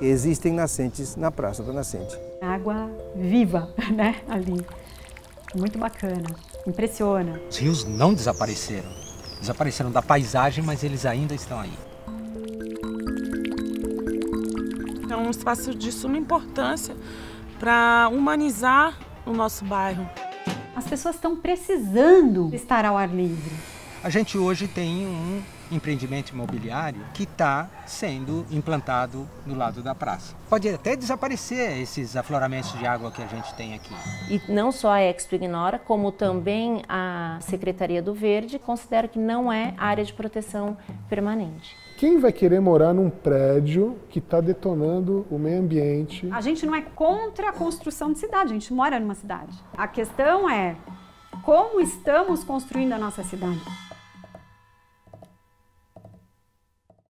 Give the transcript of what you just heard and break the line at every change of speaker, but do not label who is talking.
Existem nascentes na Praça da Nascente.
Água viva, né, ali. Muito bacana, impressiona.
Os rios não desapareceram. Desapareceram da paisagem, mas eles ainda estão aí.
É um espaço de suma importância para humanizar o nosso bairro.
As pessoas estão precisando estar ao ar livre.
A gente hoje tem um empreendimento imobiliário que está sendo implantado do lado da praça. Pode até desaparecer esses afloramentos de água que a gente tem aqui.
E não só a Expo Ignora, como também a Secretaria do Verde considera que não é área de proteção permanente.
Quem vai querer morar num prédio que está detonando o meio ambiente?
A gente não é contra a construção de cidade, a gente mora numa cidade. A questão é como estamos construindo a nossa cidade.